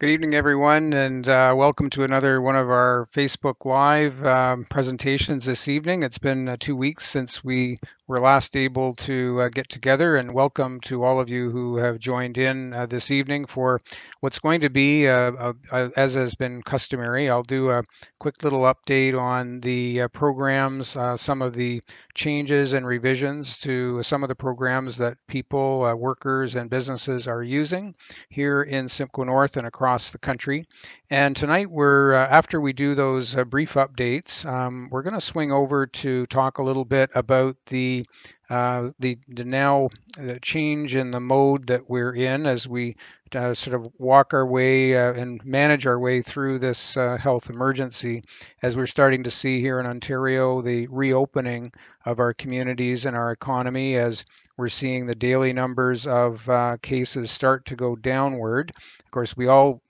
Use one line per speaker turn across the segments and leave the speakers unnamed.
Good evening, everyone, and uh, welcome to another one of our Facebook Live um, presentations this evening. It's been uh, two weeks since we were last able to uh, get together, and welcome to all of you who have joined in uh, this evening for what's going to be, uh, as has been customary. I'll do a quick little update on the uh, programs, some of the changes and revisions to some of the programs that people, workers, and businesses are using here in Simcoe North and across across the country. And tonight, we're uh, after we do those uh, brief updates, um, we're going to swing over to talk a little bit about the uh, the, the now the change in the mode that we're in as we uh, sort of walk our way uh, and manage our way through this uh, health emergency as we're starting to see here in Ontario the reopening of our communities and our economy as we're seeing the daily numbers of uh, cases start to go downward. Of course, we all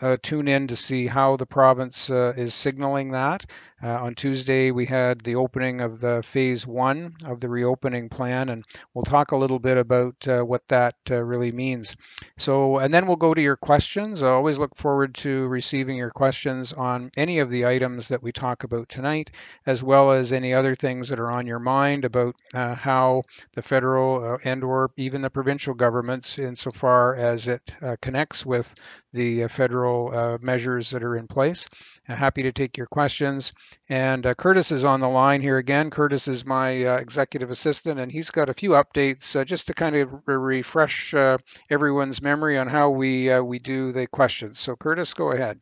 uh, tune in to see how the province uh, is signaling that. Uh, on Tuesday, we had the opening of the phase one of the reopening plan, and we'll talk a little bit about uh, what that uh, really means. So, and then we'll go to your questions. I always look forward to receiving your questions on any of the items that we talk about tonight, as well as any other things that are on your mind about uh, how the federal uh, and or even the provincial governments, insofar as it uh, connects with the federal measures that are in place. Happy to take your questions. And uh, Curtis is on the line here again. Curtis is my uh, executive assistant, and he's got a few updates uh, just to kind of re refresh uh, everyone's memory on how we uh, we do the questions. So, Curtis, go ahead.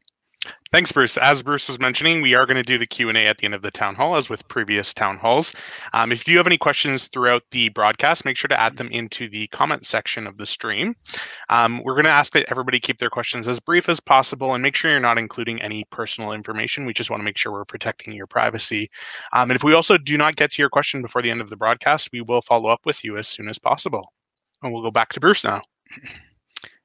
Thanks, Bruce. As Bruce was mentioning, we are going to do the Q&A at the end of the town hall, as with previous town halls. Um, if you have any questions throughout the broadcast, make sure to add them into the comment section of the stream. Um, we're going to ask that everybody keep their questions as brief as possible and make sure you're not including any personal information. We just want to make sure we're protecting your privacy. Um, and if we also do not get to your question before the end of the broadcast, we will follow up with you as soon as possible. And we'll go back to Bruce now.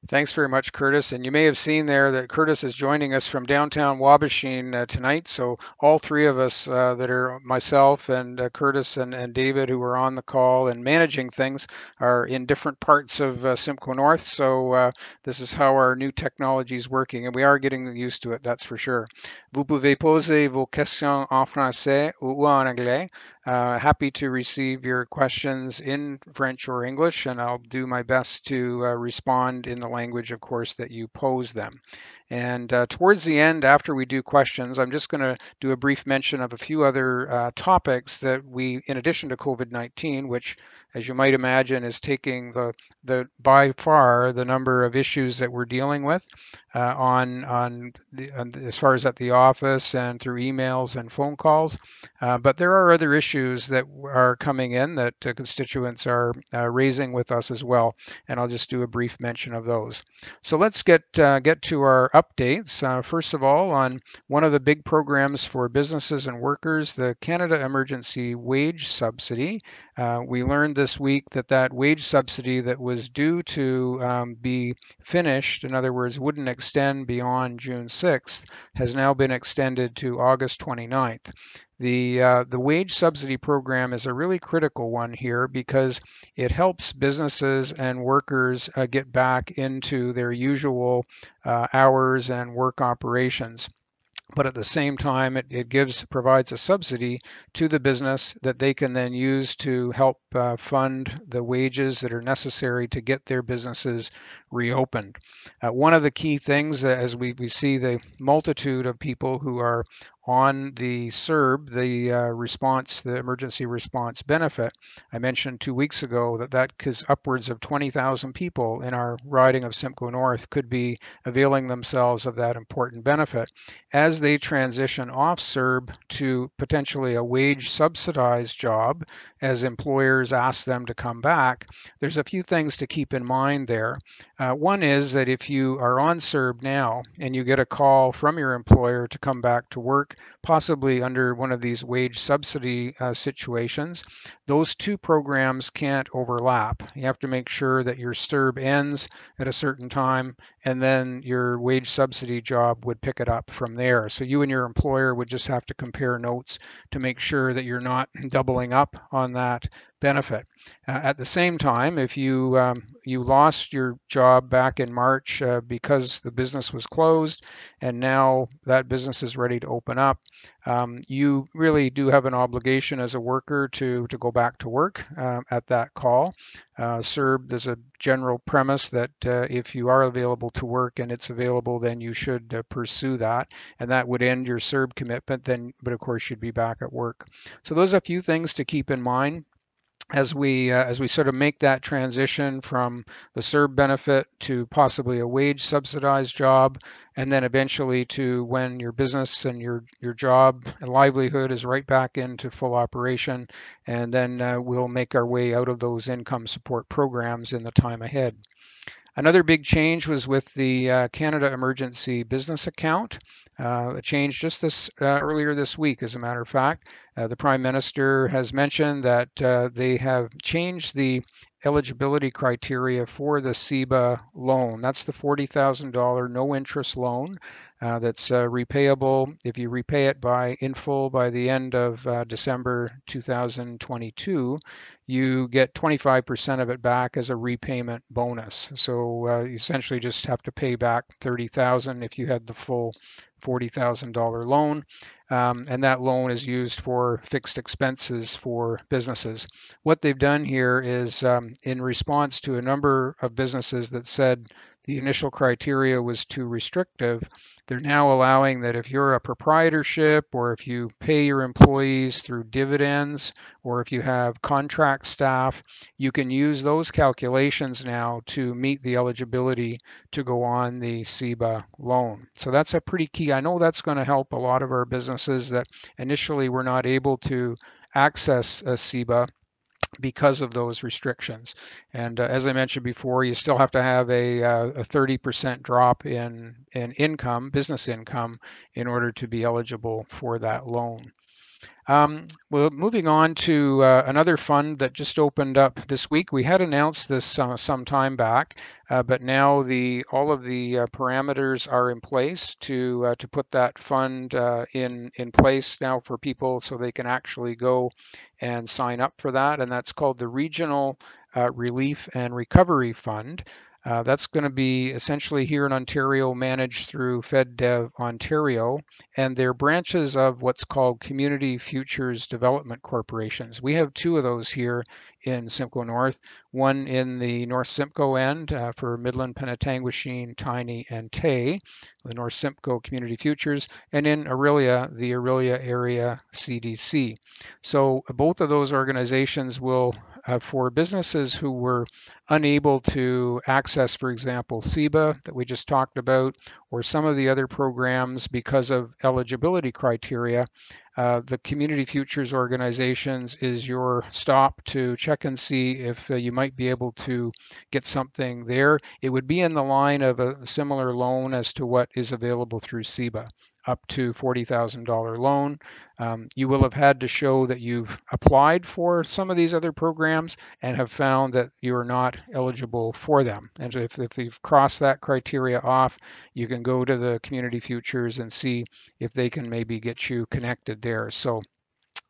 Thanks very much, Curtis. And you may have seen there that Curtis is joining us from downtown Waubaushene uh, tonight. So all three of us uh, that are myself and uh, Curtis and, and David, who are on the call and managing things, are in different parts of uh, Simcoe North. So uh, this is how our new technology is working, and we are getting used to it, that's for sure. Vous pouvez poser vos questions en français ou en anglais. Uh, happy to receive your questions in French or English, and I'll do my best to uh, respond in the language, of course, that you pose them. And uh, towards the end, after we do questions, I'm just going to do a brief mention of a few other uh, topics that we, in addition to COVID-19, which as you might imagine, is taking the the by far the number of issues that we're dealing with uh, on on, the, on as far as at the office and through emails and phone calls. Uh, but there are other issues that are coming in that uh, constituents are uh, raising with us as well, and I'll just do a brief mention of those. So let's get get to our updates. Uh, first of all, on one of the big programs for businesses and workers, the Canada Emergency Wage Subsidy. we learned this week that that wage subsidy that was due to um, be finished, in other words, wouldn't extend beyond June 6th, has now been extended to August 29th. The, uh, the wage subsidy program is a really critical one here because it helps businesses and workers uh, get back into their usual uh, hours and work operations but at the same time it, it gives provides a subsidy to the business that they can then use to help uh, fund the wages that are necessary to get their businesses reopened. Uh, one of the key things as we, we see the multitude of people who are on the CERB, the uh, response, the emergency response benefit. I mentioned two weeks ago that that upwards of 20,000 people in our riding of Simcoe North could be availing themselves of that important benefit. As they transition off CERB to potentially a wage subsidized job, as employers ask them to come back, there's a few things to keep in mind there. Uh, one is that if you are on CERB now and you get a call from your employer to come back to work, possibly under one of these wage subsidy uh, situations, those two programs can't overlap. You have to make sure that your CERB ends at a certain time and then your wage subsidy job would pick it up from there. So you and your employer would just have to compare notes to make sure that you're not doubling up on that benefit. Uh, at the same time, if you um, you lost your job back in March uh, because the business was closed, and now that business is ready to open up, um, you really do have an obligation as a worker to to go back to work uh, at that call. Uh, CERB, there's a general premise that uh, if you are available to work and it's available, then you should uh, pursue that, and that would end your CERB commitment. Then, but of course, you'd be back at work. So those are a few things to keep in mind as we uh, as we sort of make that transition from the CERB benefit to possibly a wage subsidized job, and then eventually to when your business and your your job and livelihood is right back into full operation, and then uh, we'll make our way out of those income support programs in the time ahead. Another big change was with the uh, Canada Emergency Business Account. Uh, a change just this uh, earlier this week, as a matter of fact. Uh, the Prime Minister has mentioned that uh, they have changed the eligibility criteria for the CEBA loan. That's the $40,000 no interest loan uh, that's uh, repayable if you repay it by in full by the end of December 2022. You get 25% of it back as a repayment bonus. So you essentially just have to pay back 30,000 dollars if you had the full $40,000 loan. Um, and that loan is used for fixed expenses for businesses. What they've done here is um, in response to a number of businesses that said the initial criteria was too restrictive, they're now allowing that if you're a proprietorship or if you pay your employees through dividends or if you have contract staff, you can use those calculations now to meet the eligibility to go on the CEBA loan. So that's a pretty key. I know that's going to help a lot of our businesses that initially were not able to access a CEBA because of those restrictions. And uh, as I mentioned before, you still have to have a, uh, a 30% drop in, in income, business income, in order to be eligible for that loan. Um, well, moving on to uh, another fund that just opened up this week. We had announced this uh, some time back, uh, but now the all of the uh, parameters are in place to uh, to put that fund uh, in in place now for people, so they can actually go and sign up for that. And that's called the Regional Relief and Recovery Fund. Uh, that's going to be essentially here in Ontario managed through FedDev Ontario, and they're branches of what's called Community Futures Development Corporations. We have two of those here in Simcoe North, one in the North Simcoe end uh, for Midland, Penetanguishene, Tiny, and Tay, the North Simcoe Community Futures, and in Orillia, the Orillia Area CDC. So both of those organizations will uh, for businesses who were unable to access, for example, CEBA that we just talked about, or some of the other programs because of eligibility criteria, uh, the Community Futures Organizations is your stop to check and see if uh, you might be able to get something there. It would be in the line of a similar loan as to what is available through CEBA up to $40,000 loan. Um, you will have had to show that you've applied for some of these other programs and have found that you are not eligible for them. And if, if you've crossed that criteria off, you can go to the community futures and see if they can maybe get you connected there. So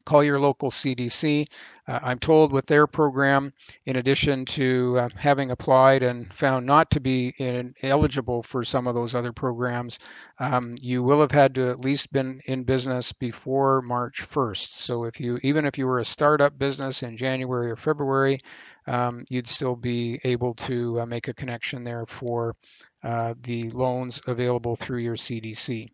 call your local CDC. Uh, I'm told with their program, in addition to uh, having applied and found not to be in, eligible for some of those other programs, um, you will have had to at least been in business before March 1st. So if you, even if you were a startup business in January or February, um, you'd still be able to uh, make a connection there for uh, the loans available through your CDC.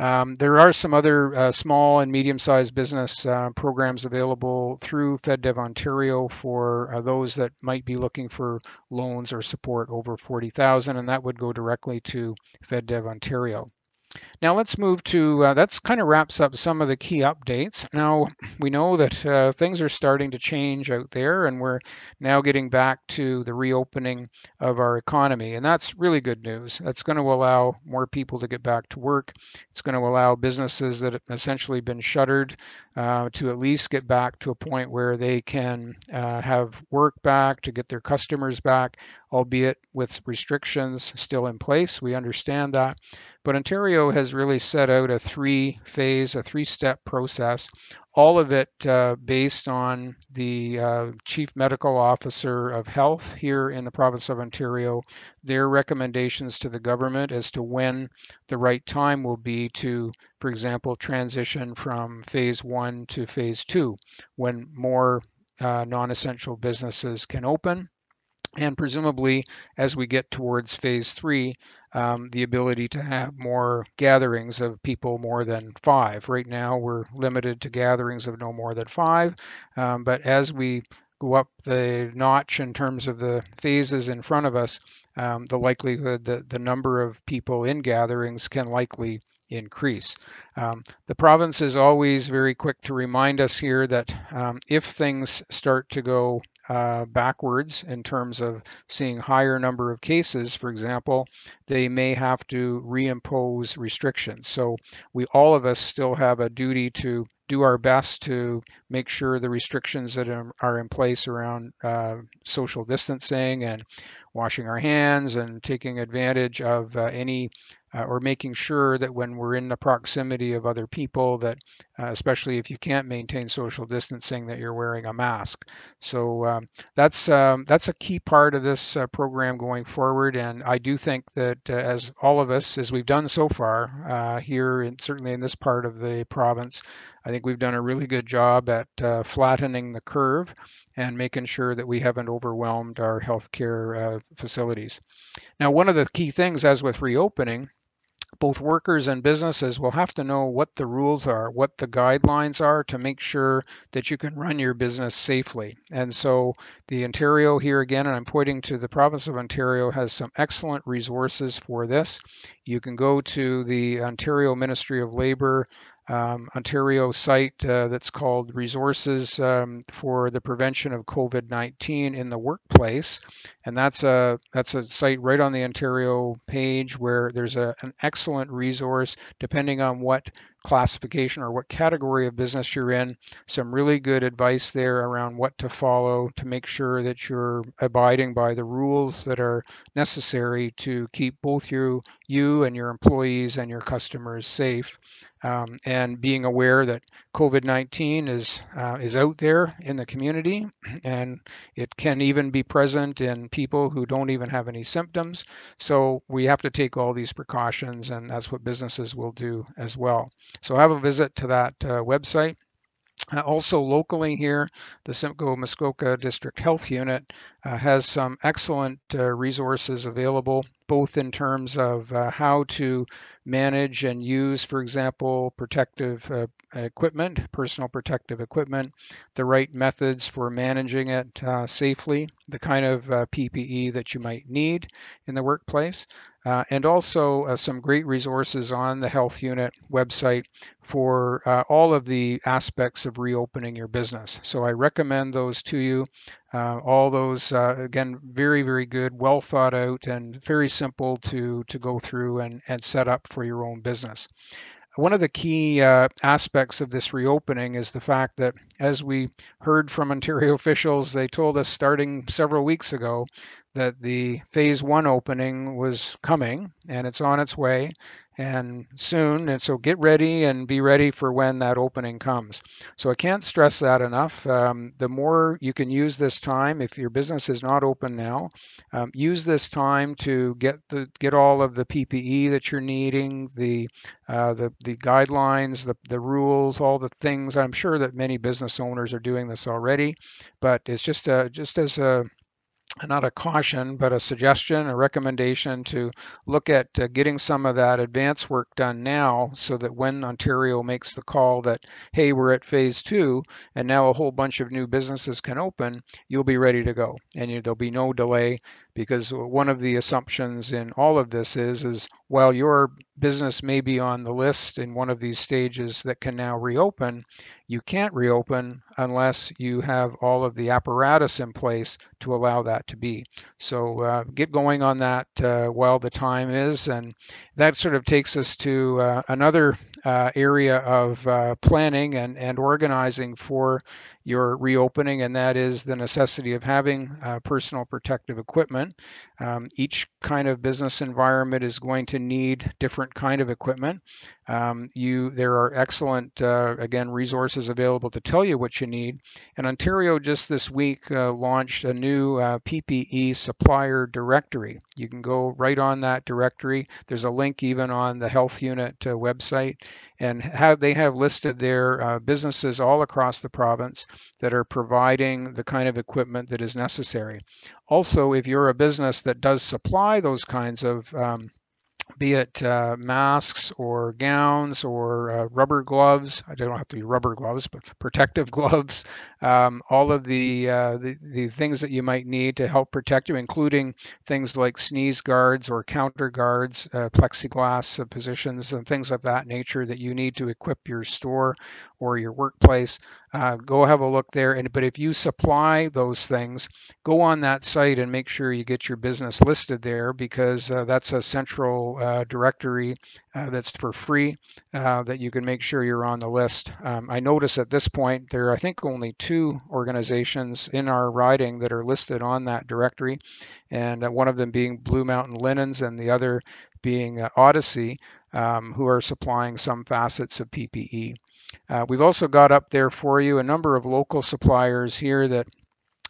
Um, there are some other uh, small and medium-sized business uh, programs available through FedDev Ontario for uh, those that might be looking for loans or support over 40,000, and that would go directly to FedDev Ontario. Now let's move to, uh, that's kind of wraps up some of the key updates. Now we know that uh, things are starting to change out there and we're now getting back to the reopening of our economy. And that's really good news. That's going to allow more people to get back to work. It's going to allow businesses that have essentially been shuttered uh, to at least get back to a point where they can uh, have work back, to get their customers back, albeit with restrictions still in place. We understand that. But Ontario has really set out a three phase, a three step process, all of it uh, based on the uh, Chief Medical Officer of Health here in the province of Ontario, their recommendations to the government as to when the right time will be to, for example, transition from phase one to phase two, when more uh, non essential businesses can open and presumably as we get towards phase three, um, the ability to have more gatherings of people more than five. Right now, we're limited to gatherings of no more than five, um, but as we go up the notch in terms of the phases in front of us, um, the likelihood that the number of people in gatherings can likely increase. Um, the province is always very quick to remind us here that um, if things start to go uh, backwards in terms of seeing higher number of cases, for example, they may have to reimpose restrictions. So we all of us still have a duty to do our best to make sure the restrictions that are in place around uh, social distancing and washing our hands and taking advantage of uh, any uh, or making sure that when we're in the proximity of other people that uh, especially if you can't maintain social distancing that you're wearing a mask. So um, that's um, that's a key part of this uh, program going forward and i do think that uh, as all of us as we've done so far uh, here and certainly in this part of the province i think we've done a really good job at uh, flattening the curve and making sure that we haven't overwhelmed our healthcare facilities. Now one of the key things as with reopening both workers and businesses will have to know what the rules are, what the guidelines are to make sure that you can run your business safely. And so the Ontario here again, and I'm pointing to the province of Ontario, has some excellent resources for this. You can go to the Ontario Ministry of Labor um, Ontario site uh, that's called Resources um, for the Prevention of COVID-19 in the Workplace, and that's a that's a site right on the Ontario page where there's a, an excellent resource depending on what classification or what category of business you're in. Some really good advice there around what to follow to make sure that you're abiding by the rules that are necessary to keep both you you and your employees and your customers safe um, and being aware that COVID-19 is uh, is out there in the community, and it can even be present in people who don't even have any symptoms. So we have to take all these precautions, and that's what businesses will do as well. So have a visit to that uh, website. Uh, also locally here, the Simcoe Muskoka District Health Unit uh, has some excellent uh, resources available, both in terms of uh, how to manage and use, for example, protective uh, equipment, personal protective equipment, the right methods for managing it safely, the kind of PPE that you might need in the workplace, uh, and also uh, some great resources on the health unit website for uh, all of the aspects of reopening your business. So I recommend those to you. Uh, all those, uh, again, very, very good, well thought out and very simple to, to go through and, and set up for your own business. One of the key uh, aspects of this reopening is the fact that, as we heard from Ontario officials, they told us starting several weeks ago that the phase one opening was coming and it's on its way and soon. And so get ready and be ready for when that opening comes. So I can't stress that enough. Um, the more you can use this time, if your business is not open now, um, use this time to get the get all of the PPE that you're needing, the uh, the the guidelines, the the rules, all the things. I'm sure that many business owners are doing this already, but it's just a, just as a not a caution, but a suggestion, a recommendation to look at uh, getting some of that advance work done now so that when Ontario makes the call that, hey, we're at phase two and now a whole bunch of new businesses can open, you'll be ready to go. And you, there'll be no delay because one of the assumptions in all of this is, is while your business may be on the list in one of these stages that can now reopen, you can't reopen unless you have all of the apparatus in place to allow that to be. So uh, get going on that uh, while the time is. And that sort of takes us to uh, another uh, area of uh, planning and, and organizing for your reopening, and that is the necessity of having uh, personal protective equipment. Um, each kind of business environment is going to need different kind of equipment. Um, you, there are excellent, uh, again, resources available to tell you what you need. And Ontario just this week uh, launched a new uh, PPE supplier directory. You can go right on that directory. There's a link even on the health unit uh, website, and have they have listed their uh, businesses all across the province that are providing the kind of equipment that is necessary. Also, if you're a business that does supply those kinds of um, be it uh, masks or gowns or uh, rubber gloves. I don't have to be rubber gloves, but protective gloves. Um, all of the, uh, the, the things that you might need to help protect you, including things like sneeze guards or counter guards, uh, plexiglass positions, and things of that nature that you need to equip your store or your workplace. Uh, go have a look there. And but if you supply those things, go on that site and make sure you get your business listed there because uh, that's a central uh, directory uh, that's for free uh, that you can make sure you're on the list. Um, I notice at this point there are I think only two organizations in our riding that are listed on that directory, and uh, one of them being Blue Mountain Linens and the other being Odyssey, um, who are supplying some facets of PPE. Uh, we've also got up there for you a number of local suppliers here that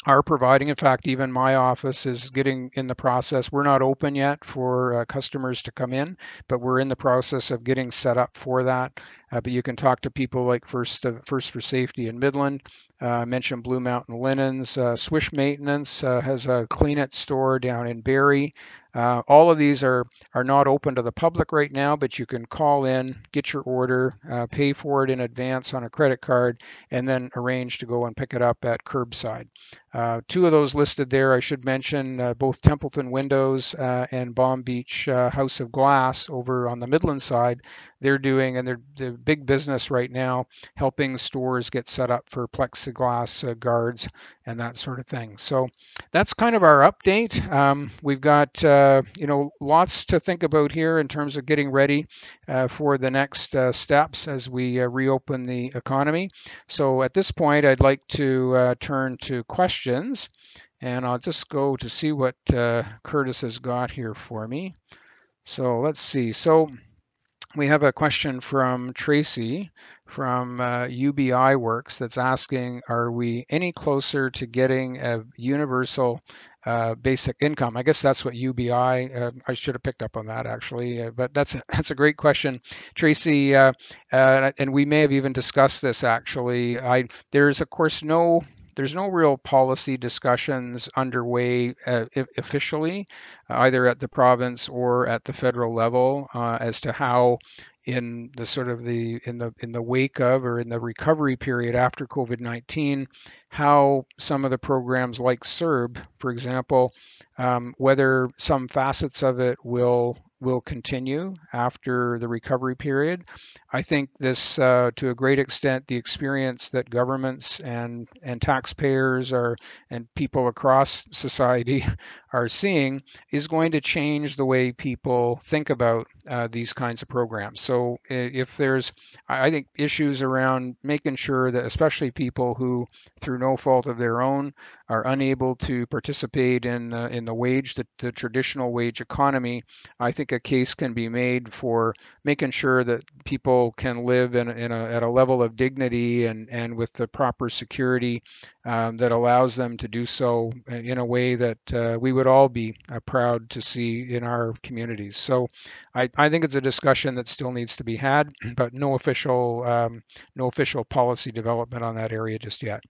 are providing. In fact, even my office is getting in the process. We're not open yet for uh, customers to come in, but we're in the process of getting set up for that. Uh, but you can talk to people like First uh, First for Safety in Midland. Uh, I mentioned Blue Mountain Linens. Uh, Swish Maintenance uh, has a Clean It store down in Barrie. Uh, all of these are, are not open to the public right now, but you can call in, get your order, uh, pay for it in advance on a credit card, and then arrange to go and pick it up at curbside. Uh, two of those listed there, I should mention uh, both Templeton Windows uh, and Balm Beach uh, House of Glass over on the Midland side. They're doing, and they're, they're big business right now, helping stores get set up for plexiglass guards and that sort of thing. So that's kind of our update. Um, we've got uh, you know lots to think about here in terms of getting ready uh, for the next uh, steps as we uh, reopen the economy. So at this point, I'd like to uh, turn to questions, and I'll just go to see what uh, Curtis has got here for me. So let's see. So we have a question from Tracy from uh, UBI Works that's asking, are we any closer to getting a universal uh, basic income? I guess that's what UBI. Uh, I should have picked up on that actually, uh, but that's a, that's a great question, Tracy. Uh, uh, and we may have even discussed this actually. I there's of course no there's no real policy discussions underway uh, officially, either at the province or at the federal level, uh, as to how in the sort of the in the in the wake of or in the recovery period after COVID-19, how some of the programs like CERB, for example, um, whether some facets of it will will continue after the recovery period. I think this, uh, to a great extent, the experience that governments and and taxpayers are and people across society are seeing is going to change the way people think about uh, these kinds of programs. So if there's, I think, issues around making sure that especially people who, through no fault of their own, are unable to participate in uh, in the wage, the, the traditional wage economy, I think a case can be made for making sure that people can live in, in a, at a level of dignity and, and with the proper security um, that allows them to do so in a way that uh, we would all be uh, proud to see in our communities. So I, I think it's a discussion that still needs to be had, but no official um, no official policy development on that area just yet.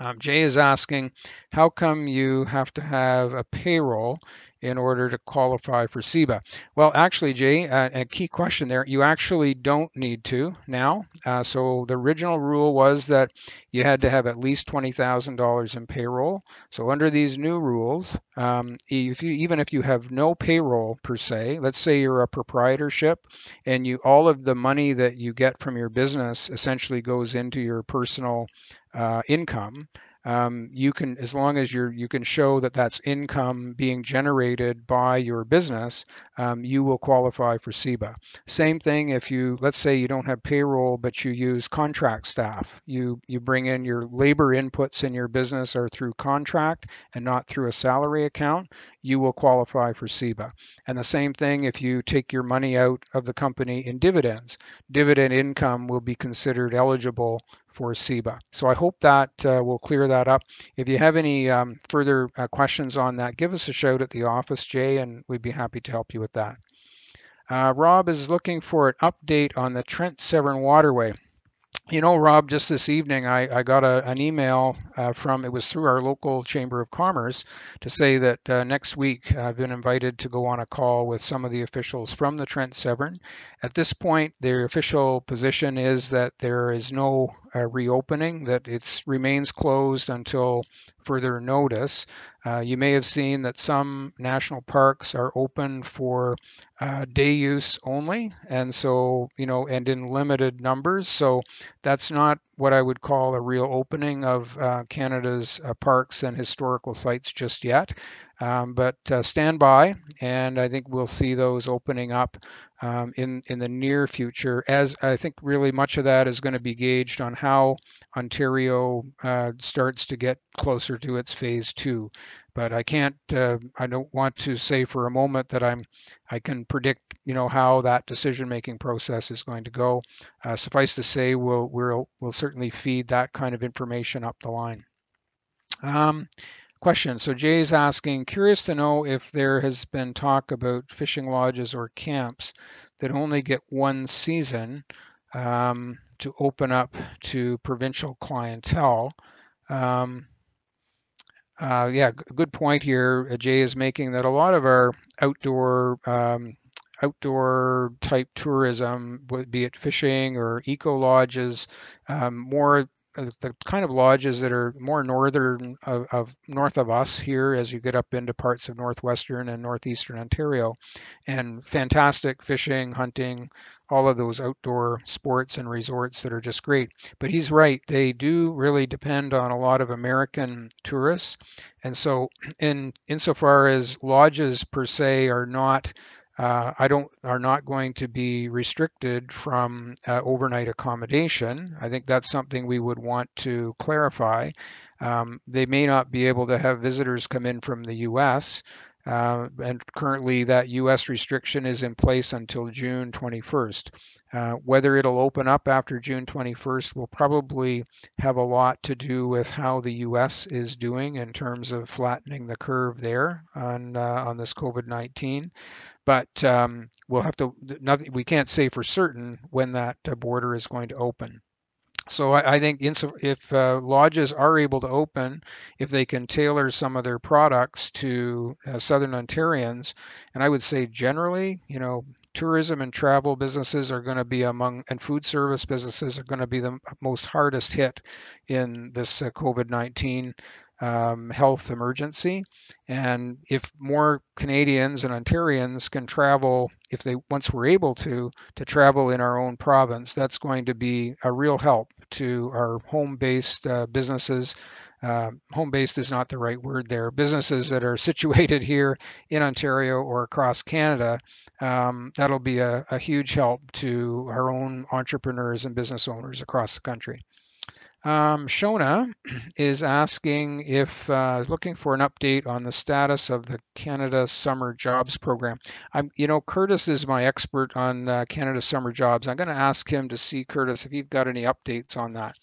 Um, Jay is asking, how come you have to have a payroll in order to qualify for CEBA? Well, actually, Jay, uh, a key question there, you actually don't need to now. Uh, so the original rule was that you had to have at least $20,000 in payroll. So under these new rules, um, if you even if you have no payroll per se, let's say you're a proprietorship and you all of the money that you get from your business essentially goes into your personal uh, income, um, you can, as long as you're, you can show that that's income being generated by your business, um, you will qualify for CEBA. Same thing if you, let's say you don't have payroll, but you use contract staff. You, you bring in your labor inputs in your business are through contract and not through a salary account, you will qualify for CEBA. And the same thing if you take your money out of the company in dividends. Dividend income will be considered eligible for CEBA. So I hope that uh, will clear that up. If you have any um, further uh, questions on that, give us a shout at the office, Jay, and we'd be happy to help you with that. Uh, Rob is looking for an update on the Trent Severn Waterway. You know, Rob, just this evening I, I got a, an email uh, from, it was through our local Chamber of Commerce to say that uh, next week I've been invited to go on a call with some of the officials from the Trent Severn. At this point, their official position is that there is no uh, reopening, that it remains closed until further notice. Uh, you may have seen that some national parks are open for uh, day use only, and so, you know, and in limited numbers. So that's not what I would call a real opening of uh, Canada's uh, parks and historical sites just yet. Um, but uh, stand by, and I think we'll see those opening up um, in in the near future. As I think really much of that is going to be gauged on how Ontario uh, starts to get closer to its phase two. But I can't. Uh, I don't want to say for a moment that I'm. I can predict, you know, how that decision-making process is going to go. Uh, suffice to say, we'll we'll we'll certainly feed that kind of information up the line. Um, question. So Jay is asking, curious to know if there has been talk about fishing lodges or camps that only get one season um, to open up to provincial clientele. Um, uh, yeah, good point here. Uh, Jay is making that a lot of our outdoor um, outdoor type tourism, be it fishing or eco lodges, um, more the kind of lodges that are more northern of, of, north of us here as you get up into parts of northwestern and northeastern Ontario and fantastic fishing, hunting, all of those outdoor sports and resorts that are just great. But he's right, they do really depend on a lot of American tourists. And so in insofar as lodges per se are not uh, I don't are not going to be restricted from uh, overnight accommodation. I think that's something we would want to clarify. Um, they may not be able to have visitors come in from the U.S. Uh, and currently that U.S. restriction is in place until June 21st. Uh, whether it'll open up after June 21st will probably have a lot to do with how the U.S. is doing in terms of flattening the curve there on uh, on this COVID-19 but um, we'll have to nothing we can't say for certain when that uh, border is going to open. So I, I think if uh, lodges are able to open, if they can tailor some of their products to uh, Southern Ontarians, and I would say generally, you know, tourism and travel businesses are going to be among, and food service businesses are going to be the most hardest hit in this uh, COVID-19 um, health emergency. And if more Canadians and Ontarians can travel, if they once we're able to, to travel in our own province, that's going to be a real help to our home-based uh, businesses. Uh, home-based is not the right word there. Businesses that are situated here in Ontario or across Canada, um, that'll be a, a huge help to our own entrepreneurs and business owners across the country. Um, Shona is asking if uh, looking for an update on the status of the Canada Summer Jobs Program. I'm, you know, Curtis is my expert on uh, Canada Summer Jobs. I'm going to ask him to see Curtis if you've got any updates on that.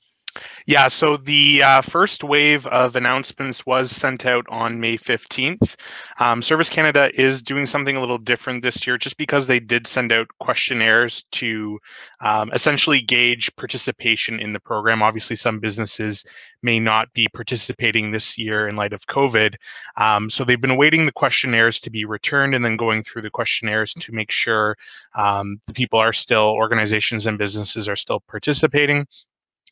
Yeah, so the uh, first wave of announcements was sent out on May 15th. Um, Service Canada is doing something a little different this year just because they did send out questionnaires to um, essentially gauge participation in the program. Obviously, some businesses may not be participating this year in light of COVID. Um, so they've been waiting the questionnaires to be returned and then going through the questionnaires to make sure um, the people are still, organizations and businesses are still participating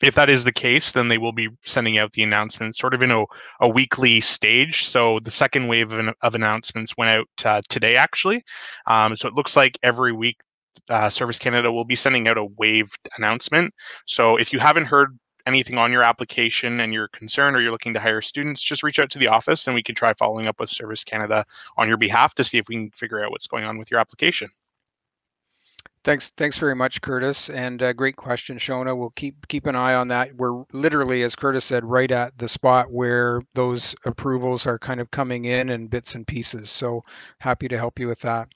if that is the case, then they will be sending out the announcements sort of in a, a weekly stage. So the second wave of, of announcements went out uh, today, actually. Um, so it looks like every week, uh, Service Canada will be sending out a waived announcement. So if you haven't heard anything on your application and you're concerned or you're looking to hire students, just reach out to the office and we can try following up with Service Canada on your behalf to see if we can figure out what's going on with your application.
Thanks, thanks very much, Curtis, and uh, great question, Shona. We'll keep keep an eye on that. We're literally, as Curtis said, right at the spot where those approvals are kind of coming in in bits and pieces. So happy to help you with that.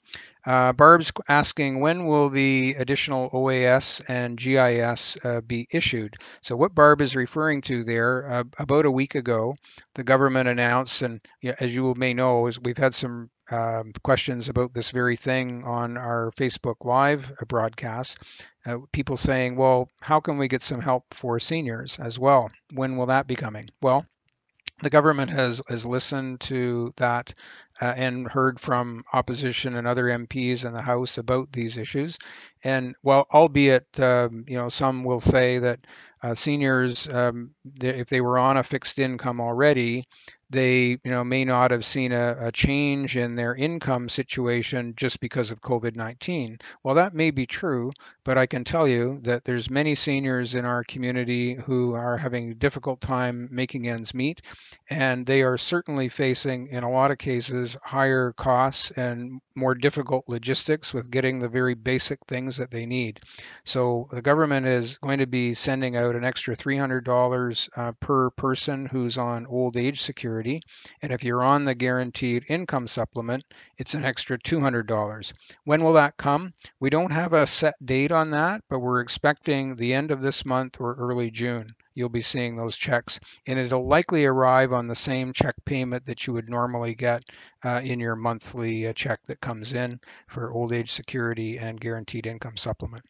Uh, Barb's asking when will the additional OAS and GIS uh, be issued? So what Barb is referring to there, uh, about a week ago, the government announced, and as you may know, we've had some um, questions about this very thing on our Facebook Live broadcast. Uh, people saying, well, how can we get some help for seniors as well? When will that be coming? Well, the government has has listened to that uh, and heard from opposition and other MPs in the House about these issues. And well, albeit um, you know some will say that uh, seniors, um, if they were on a fixed income already, they you know may not have seen a, a, change in their income situation just because of covid-19 well that may be true but i can tell you that there's many seniors in our community who are having a difficult time making ends meet and they are certainly facing in a lot of cases higher costs and more difficult logistics with getting the very basic things that they need. So the government is going to be sending out an extra $300 uh, per person who's on old age security And if you're on the guaranteed income supplement, it's an extra $200. When will that come? We don't have a set date on that, but we're expecting the end of this month or early June. You'll be seeing those checks, and it'll likely arrive on the same check payment that you would normally get uh, in your monthly uh, check that comes in for old age security and guaranteed income supplement.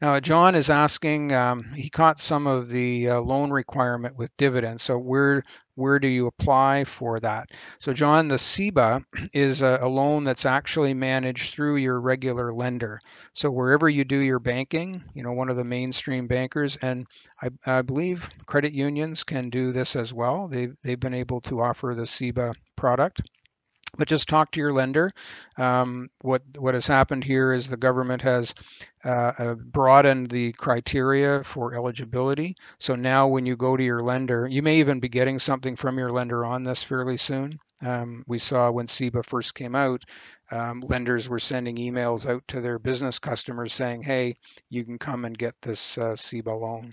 Now, John is asking, um, he caught some of the uh, loan requirement with dividends. So where where do you apply for that? So John, the CEBA is a, a, loan that's actually managed through your regular lender. So wherever you do your banking, you know, one of the mainstream bankers, and I, I believe credit unions can do this as well. They've, they've been able to offer the CEBA product but just talk to your lender. Um, what what has happened here is the government has uh, uh, broadened the criteria for eligibility. So now, when you go to your lender, you may even be getting something from your lender on this fairly soon. Um, we saw when CEBA first came out, um, lenders were sending emails out to their business customers saying, "Hey, you can come and get this uh, CEBA loan."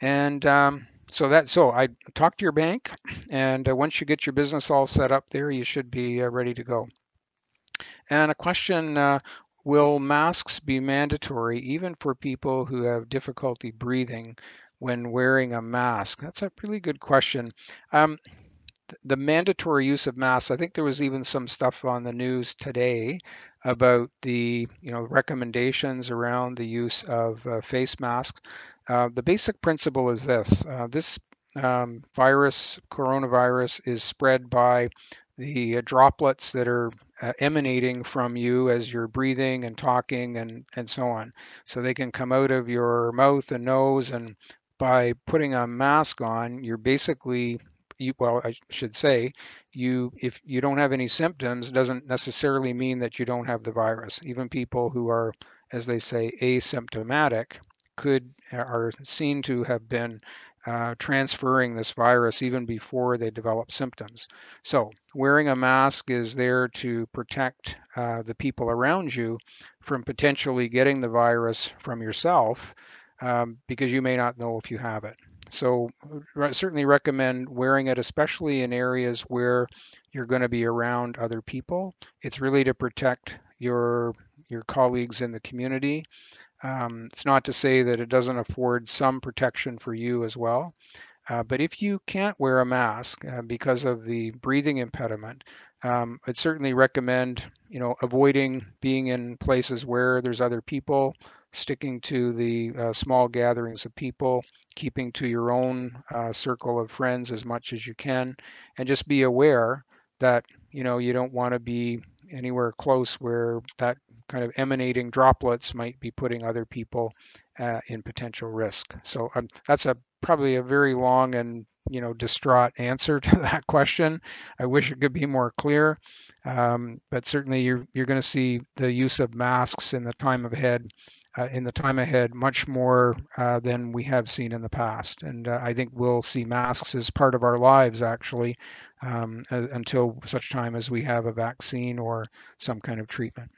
And um, so that so I talk to your bank, and uh, once you get your business all set up there, you should be uh, ready to go. And a question: uh, Will masks be mandatory even for people who have difficulty breathing when wearing a mask? That's a really good question. Um, the mandatory use of masks. I think there was even some stuff on the news today about the you know recommendations around the use of uh, face masks. Uh, the basic principle is this. Uh, this um, virus, coronavirus, is spread by the uh, droplets that are uh, emanating from you as you're breathing and talking and, and so on. So they can come out of your mouth and nose and by putting a mask on, you're basically you, well, I should say, you if you don't have any symptoms doesn't necessarily mean that you don't have the virus. Even people who are, as they say, asymptomatic could are seen to have been uh, transferring this virus even before they develop symptoms. So wearing a mask is there to protect uh, the people around you from potentially getting the virus from yourself um, because you may not know if you have it. So I certainly recommend wearing it, especially in areas where you're going to be around other people. It's really to protect your your colleagues in the community Um, it's not to say that it doesn't afford some protection for you as well. Uh, but if you can't wear a mask uh, because of the breathing impediment, um, I'd certainly recommend, you know, avoiding being in places where there's other people, sticking to the uh, small gatherings of people, keeping to your own uh, circle of friends as much as you can, and just be aware that, you know, you don't want to be anywhere close where that kind of emanating droplets might be putting other people uh, in potential risk. So um, that's a probably a very long and you know distraught answer to that question. I wish it could be more clear, um, but certainly you're you're going to see the use of masks in the time ahead. Uh, in the time ahead, much more uh, than we have seen in the past, and uh, I think we'll see masks as part of our lives actually um, as, until such time as we have a vaccine or some kind of treatment.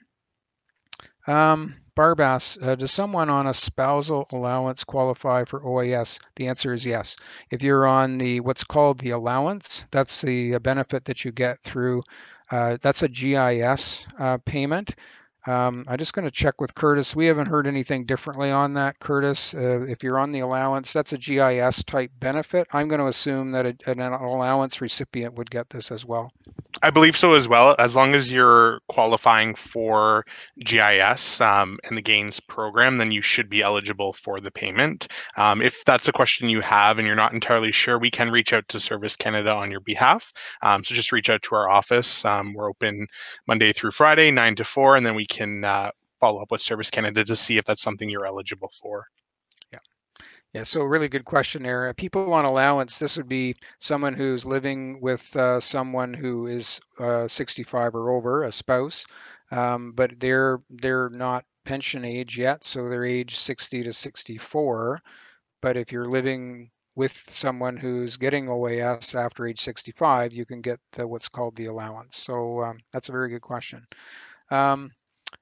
Um, Barbas, uh, does someone on a spousal allowance qualify for OAS? The answer is yes. If you're on the what's called the allowance, that's the benefit that you get through. Uh, that's a GIS uh, payment. Um, I'm just going to check with Curtis. We haven't heard anything differently on that, Curtis. Uh, if you're on the allowance, that's a GIS type benefit. I'm going to assume that a, an allowance recipient would get this as well.
I believe so as well. As long as you're qualifying for GIS um, and the GAINS program, then you should be eligible for the payment. Um, if that's a question you have and you're not entirely sure, we can reach out to Service Canada on your behalf. Um, so just reach out to our office. Um, we're open Monday through Friday, 9 to 4, and then we can uh, follow up with Service Canada to see if that's something you're eligible for.
Yeah. Yeah, so really good question there. People on allowance, this would be someone who's living with uh, someone who is uh, 65 or over, a spouse, um, but they're they're not pension age yet, so they're age 60 to 64. But if you're living with someone who's getting OAS after age 65, you can get the, what's called the allowance. So um, that's a very good question. Um,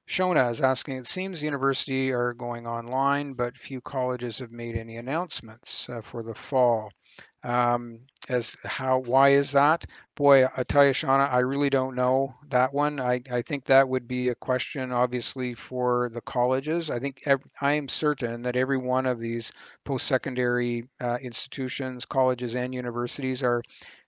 Shona is asking, it seems university are going online, but few colleges have made any announcements uh, for the fall. Um, as how, why is that? Boy, I tell you, Shauna, I really don't know that one. I, I think that would be a question, obviously, for the colleges. I think ev- I am certain that every one of these post-secondary uh, institutions, colleges, and universities are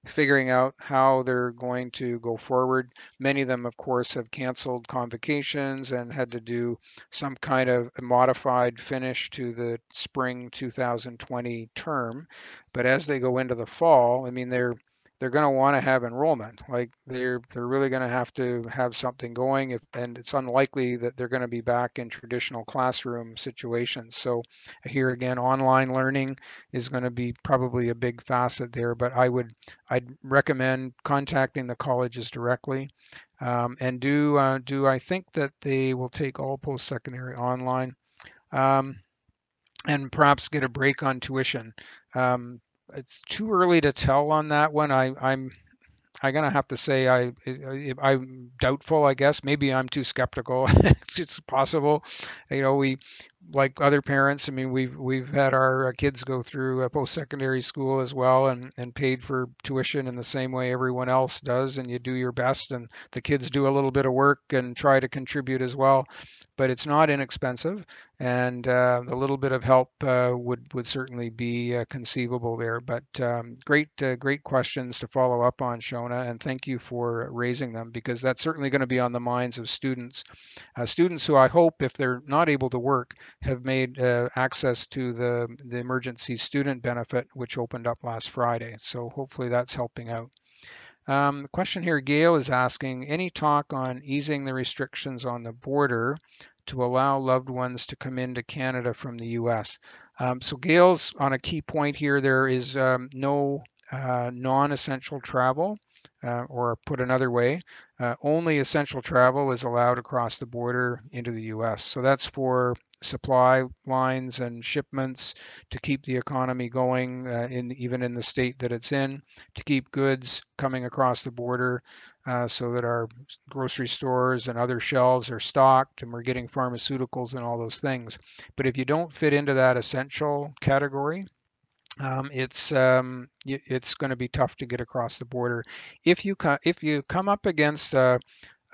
figuring out how they're going to go forward. Many of them, of course, have canceled convocations and had to do some kind of modified finish to the spring 2020 term. But as they go into the fall, I mean, they're they're going to want to have enrollment. Like they're they're really going to have to have something going, if, and it's unlikely that they're going to be back in traditional classroom situations. So here again, online learning is going to be probably a big facet there. But I would I'd recommend contacting the colleges directly. Um, and do uh, do I think that they will take all post-secondary online, um, and perhaps get a break on tuition. Um, it's too early to tell on that one. I, I'm I'm gonna have to say I, I am doubtful. I guess maybe I'm too skeptical. it's possible, you know. We like other parents. I mean, we've we've had our uh, kids go through uh, post-secondary school as well, and and paid for tuition in the same way everyone else does. And you do your best, and the kids do a little bit of work and try to contribute as well but it's not inexpensive, and uh, a little bit of help uh, would would certainly be uh, conceivable there. But um, great uh, great questions to follow up on, Shona, and thank you for raising them because that's certainly going to be on the minds of students, uh, students who I hope, if they're not able to work, have made access to the the emergency student benefit, which opened up last Friday. So hopefully that's helping out. Um, question here, Gail is asking, any talk on easing the restrictions on the border to allow loved ones to come into Canada from the US? Um, so Gail's on a key point here. There is um, no uh, non-essential travel, uh, or put another way, uh, only essential travel is allowed across the border into the US. So that's for supply lines and shipments to keep the economy going uh, in even in the state that it's in to keep goods coming across the border uh, so that our grocery stores and other shelves are stocked and we're getting pharmaceuticals and all those things. But if you don't fit into that essential category um, it's um, it's going to be tough to get across the border. If you co- if you come up against a,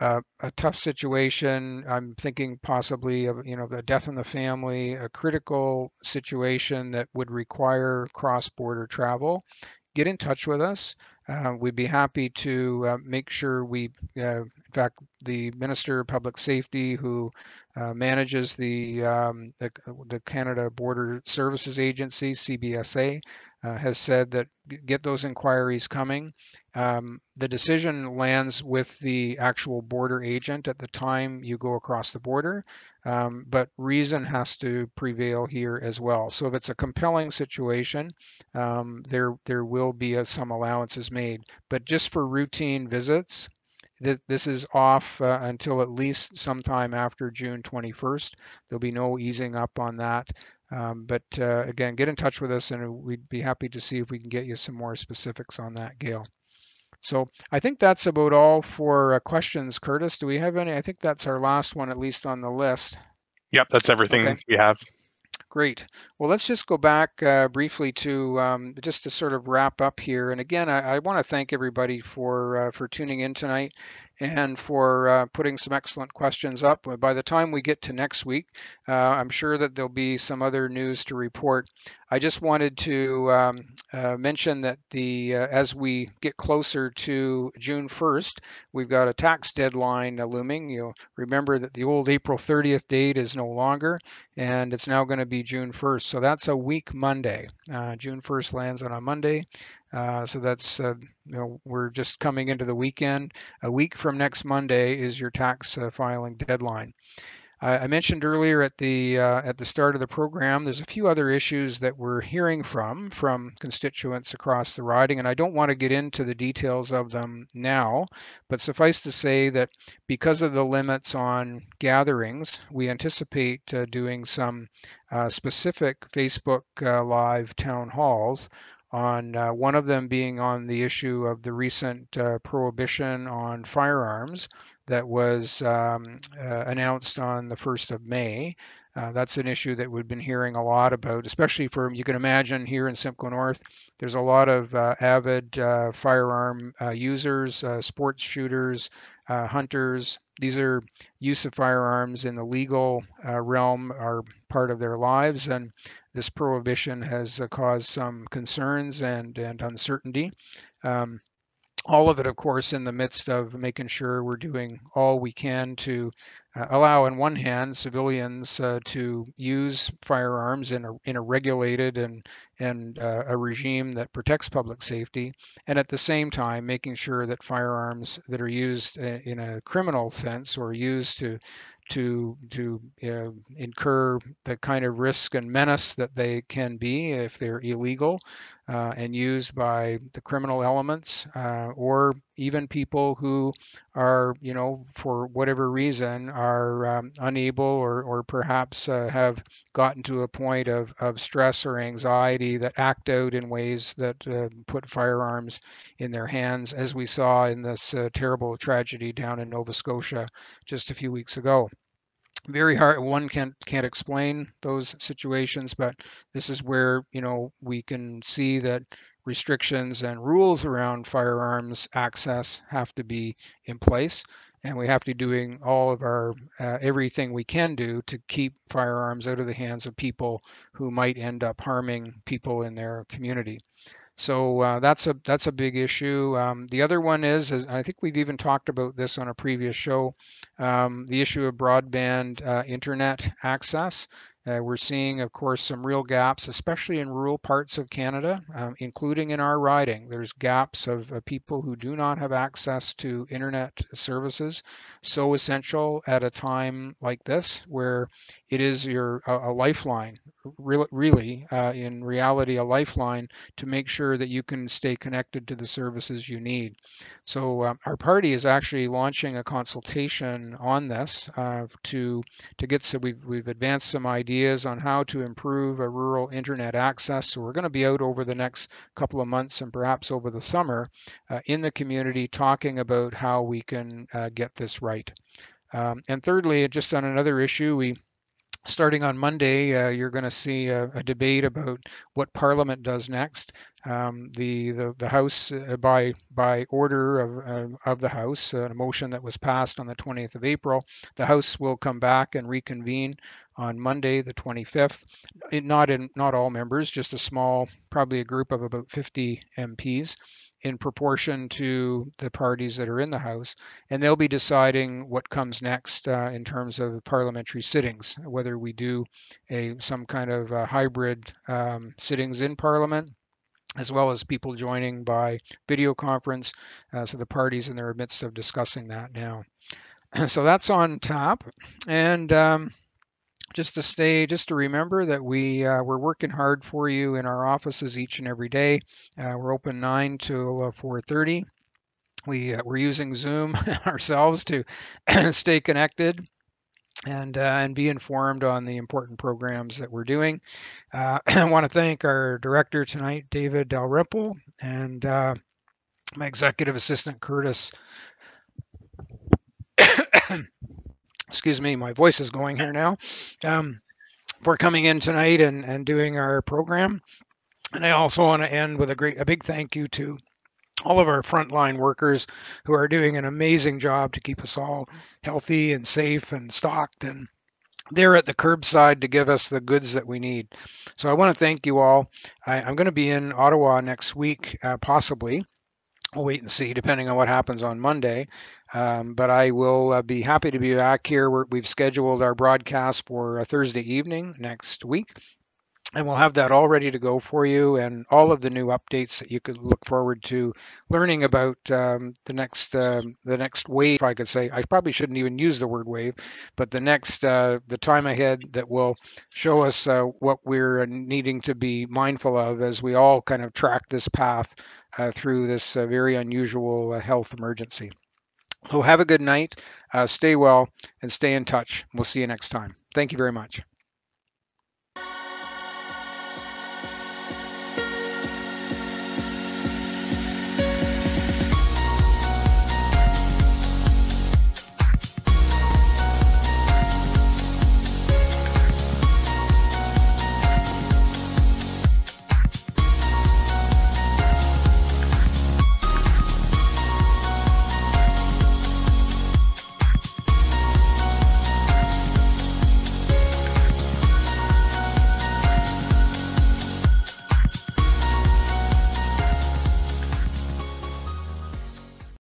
uh, a tough situation. I'm thinking possibly of you know the death in the family, a critical situation that would require cross-border travel, get in touch with us. Uh, we'd be happy to uh, make sure we, uh, in fact, the Minister of Public Safety, who uh, manages the, um, the, the Canada Border Services Agency (CBSA), uh, has said that get those inquiries coming. Um, the decision lands with the actual border agent at the time you go across the border, um, but reason has to prevail here as well. So if it's a compelling situation, um, there there will be a, some allowances made. But just for routine visits, this, this is off uh, until at least sometime after June 21st. There'll be no easing up on that. Um, but uh, again, get in touch with us and we'd be happy to see if we can get you some more specifics on that, Gail. So I think that's about all for uh, questions, Curtis. Do we have any? I think that's our last one, at least on the list.
Yep, that's everything
Okay.
we have.
Great. Well, let's just go back uh, briefly to um, just to sort of wrap up here. And again, I, I want to thank everybody for uh, for tuning in tonight and for uh, putting some excellent questions up. By the time we get to next week, uh, I'm sure that there'll be some other news to report. I just wanted to um, uh, mention that the uh, as we get closer to June 1st, we've got a tax deadline looming. You'll remember that the old April 30th date is no longer, and it's now going to be June 1st. So that's a week Monday. Uh, June 1st lands on a Monday. Uh, so that's, uh, you know, we're just coming into the weekend. A week from next Monday is your tax uh, filing deadline. I, I mentioned earlier at the uh, at the start of the program, there's a few other issues that we're hearing from from constituents across the riding, and I don't want to get into the details of them now, but suffice to say that because of the limits on gatherings, we anticipate uh, doing some uh, specific Facebook uh, Live town halls on uh, one of them being on the issue of the recent uh, prohibition on firearms that was um, uh, announced on the 1st of May. Uh, that's an issue that we've been hearing a lot about, especially for, you can imagine here in Simcoe North, there's a lot of uh, avid uh, firearm users, sports shooters, hunters. These are use of firearms in the legal realm are part of their lives. And this prohibition has uh, caused some concerns and, and uncertainty. Um, all of it, of course, in the midst of making sure we're doing all we can to uh, allow, on one hand, civilians uh, to use firearms in a in a regulated and and uh, a regime that protects public safety, and at the same time making sure that firearms that are used uh, in a criminal sense or used to to to uh, incur the kind of risk and menace that they can be if they're illegal uh, and used by the criminal elements uh, or even people who are, you know, for whatever reason are um, unable or, or perhaps uh, have gotten to a point of, of stress or anxiety that act out in ways that uh, put firearms in their hands, as we saw in this uh, terrible tragedy down in Nova Scotia just a few weeks ago. Very hard one can't can't explain those situations but this is where you know we can see that restrictions and rules around firearms access have to be in place and we have to be doing all of our uh, everything we can do to keep firearms out of the hands of people who might end up harming people in their community so uh, that's a that's a big issue. Um, the other one is, is, I think we've even talked about this on a previous show, um, the issue of broadband uh, internet access. Uh, we're seeing, of course, some real gaps, especially in rural parts of Canada, um, including in our riding. There's gaps of uh, people who do not have access to internet services, so essential at a time like this, where it is your a, a lifeline, re- really, uh, in reality, a lifeline to make sure that you can stay connected to the services you need. So uh, our party is actually launching a consultation on this uh, to to get so we've we've advanced some ideas on how to improve a rural internet access. So we're going to be out over the next couple of months and perhaps over the summer uh, in the community talking about how we can uh, get this right. Um, and thirdly, just on another issue, we starting on Monday, uh, you're going to see a, a, debate about what Parliament does next. Um, the, the the House, uh, by by order of of the House, uh, a motion that was passed on the 20th of April, the House will come back and reconvene on Monday, the 25th. It, not in not all members, just a small, probably a group of about 50 MPs, in proportion to the parties that are in the House, and they'll be deciding what comes next uh, in terms of parliamentary sittings, whether we do a some kind of uh, hybrid um, sittings in Parliament, as well as people joining by video conference. Uh, so the parties in their midst of discussing that now. so that's on tap, and. Um, just to stay, just to remember that we uh, we're working hard for you in our offices each and every day. Uh, we're open nine till 4:30. Uh, we uh, we're using Zoom ourselves to stay connected and uh, and be informed on the important programs that we're doing. Uh, I want to thank our director tonight, David Dalrymple, and uh, my executive assistant, Curtis excuse me, my voice is going here now, um, for coming in tonight and, and doing our program. And I also want to end with a great, a big thank you to all of our frontline workers who are doing an amazing job to keep us all healthy and safe and stocked and they're at the curbside to give us the goods that we need. So I want to thank you all. I, am going to be in Ottawa next week, uh, possibly. We'll wait and see, depending on what happens on Monday. Um, but I will uh, be happy to be back here. we have scheduled our broadcast for a Thursday evening next week. And we'll have that all ready to go for you and all of the new updates that you could look forward to learning about um, the next um, the next wave, I could say. I probably shouldn't even use the word wave, but the next uh, the time ahead that will show us uh, what we're needing to be mindful of as we all kind of track this path uh, through this uh, very unusual uh, health emergency. So have a good night, uh, stay well, and stay in touch. We'll see you next time. Thank you very much.